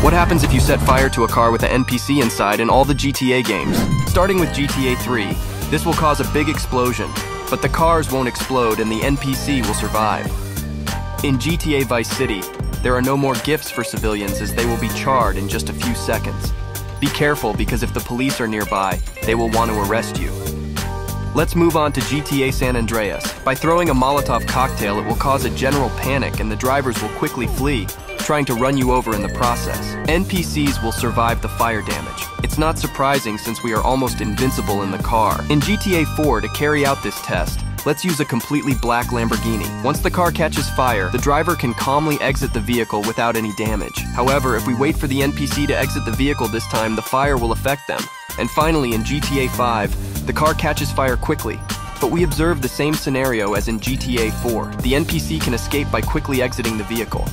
What happens if you set fire to a car with an NPC inside in all the GTA games? Starting with GTA 3, this will cause a big explosion, but the cars won't explode and the NPC will survive. In GTA Vice City, there are no more gifts for civilians as they will be charred in just a few seconds. Be careful because if the police are nearby, they will want to arrest you. Let's move on to GTA San Andreas. By throwing a Molotov cocktail, it will cause a general panic and the drivers will quickly flee, trying to run you over in the process. NPCs will survive the fire damage. It's not surprising since we are almost invincible in the car. In GTA 4, to carry out this test, let's use a completely black Lamborghini. Once the car catches fire, the driver can calmly exit the vehicle without any damage. However, if we wait for the NPC to exit the vehicle this time, the fire will affect them. And finally, in GTA 5, the car catches fire quickly, but we observe the same scenario as in GTA 4. The NPC can escape by quickly exiting the vehicle.